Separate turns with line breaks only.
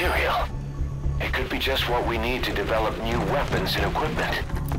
material. It could be just what we need to develop new weapons and equipment.